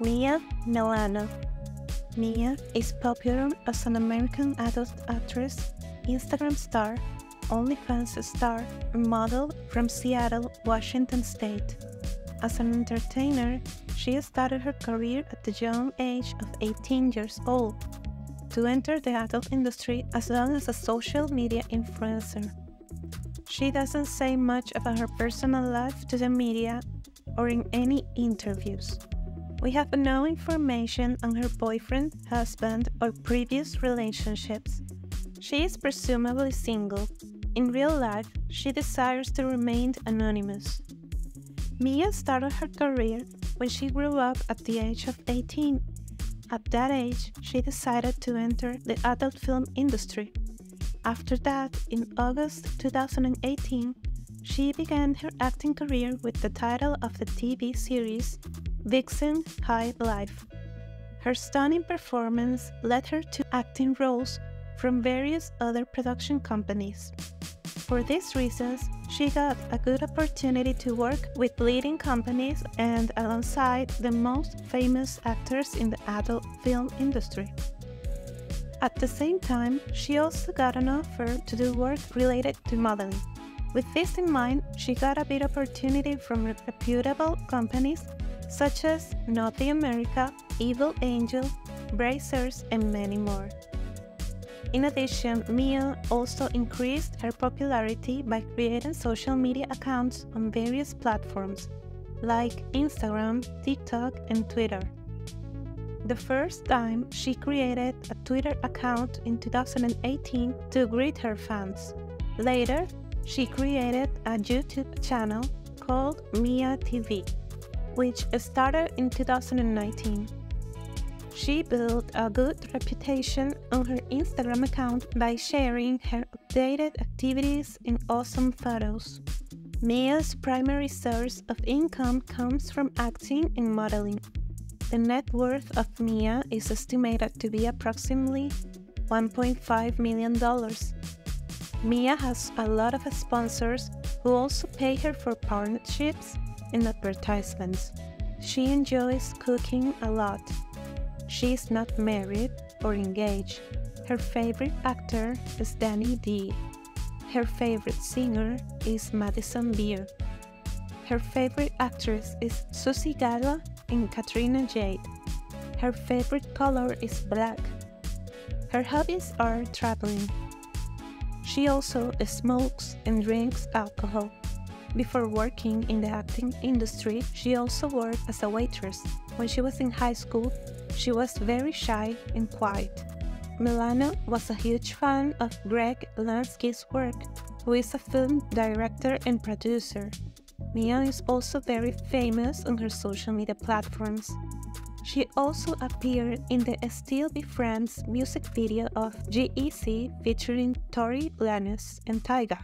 Mia Melano. Mia is popular as an American adult actress, Instagram star, OnlyFans star, and model from Seattle, Washington State. As an entertainer, she started her career at the young age of 18 years old to enter the adult industry as well as a social media influencer. She doesn't say much about her personal life to the media or in any interviews. We have no information on her boyfriend, husband, or previous relationships. She is presumably single. In real life, she desires to remain anonymous. Mia started her career when she grew up at the age of 18. At that age, she decided to enter the adult film industry. After that, in August 2018, she began her acting career with the title of the TV series Vixen High Life. Her stunning performance led her to acting roles from various other production companies. For these reasons, she got a good opportunity to work with leading companies and alongside the most famous actors in the adult film industry. At the same time, she also got an offer to do work related to modeling. With this in mind, she got a big opportunity from reputable companies such as Naughty America, Evil Angel, Brazzers, and many more. In addition, Mia also increased her popularity by creating social media accounts on various platforms like Instagram, TikTok, and Twitter. The first time she created a Twitter account in 2018 to greet her fans. Later, she created a YouTube channel called Mia TV which started in 2019. She built a good reputation on her Instagram account by sharing her updated activities and awesome photos. Mia's primary source of income comes from acting and modeling. The net worth of Mia is estimated to be approximately $1.5 million. Mia has a lot of sponsors who also pay her for partnerships in advertisements. She enjoys cooking a lot. She is not married or engaged. Her favorite actor is Danny D. Her favorite singer is Madison Beer. Her favorite actress is Susy Gala and Katrina Jade. Her favorite color is black. Her hobbies are traveling. She also smokes and drinks alcohol. Before working in the acting industry, she also worked as a waitress. When she was in high school, she was very shy and quiet. Melano was a huge fan of Greg Lansky's work, who is a film director and producer. Mia is also very famous on her social media platforms. She also appeared in the Still Be Friends music video of G-Eazy featuring Tory Lanez and Tyga.